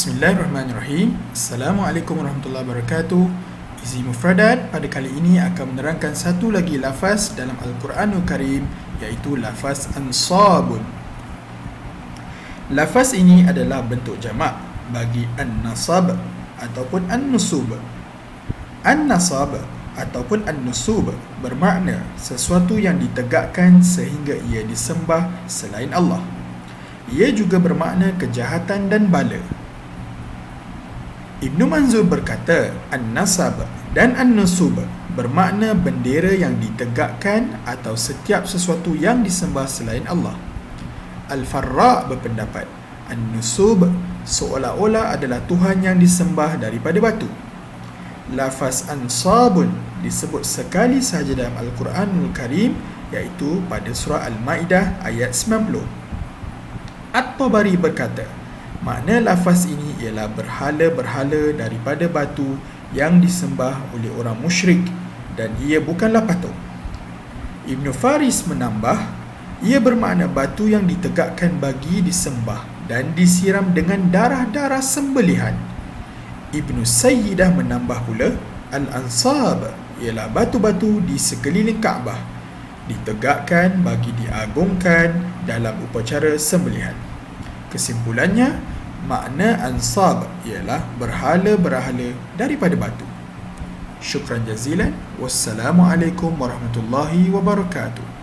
Bismillahirrahmanirrahim. Assalamualaikum warahmatullahi wabarakatuh. Izi Mufradat pada kali ini akan menerangkan satu lagi lafaz dalam Al-Quranul Karim iaitu lafaz ansabun. Lafaz ini adalah bentuk jamak bagi an-nasab ataupun an-nusub. An-nasab ataupun an-nusub bermakna sesuatu yang ditegakkan sehingga ia disembah selain Allah. Ia juga bermakna kejahatan dan bala. Ibnu Manzur berkata, An-Nasab dan An-Nusub bermakna bendera yang ditegakkan atau setiap sesuatu yang disembah selain Allah. Al-Farra' berpendapat, An-Nusub seolah-olah adalah Tuhan yang disembah daripada batu. Lafaz Ansabun disebut sekali sahaja dalam Al-Quranul Karim iaitu pada surah Al-Ma'idah ayat 90. At-Tabari berkata, Makna lafaz ini ialah berhala-berhala daripada batu yang disembah oleh orang musyrik dan ia bukanlah patung. Ibn Faris menambah, ia bermakna batu yang ditegakkan bagi disembah dan disiram dengan darah-darah sembelihan. Ibn Sayyidah menambah pula, Al-Ansab ialah batu-batu di sekeliling Kaabah ditegakkan bagi diagungkan dalam upacara sembelihan. Kesimpulannya, makna ansab ialah berhala-berhala daripada batu. Syukran jazilan. Wassalamualaikum warahmatullahi wabarakatuh.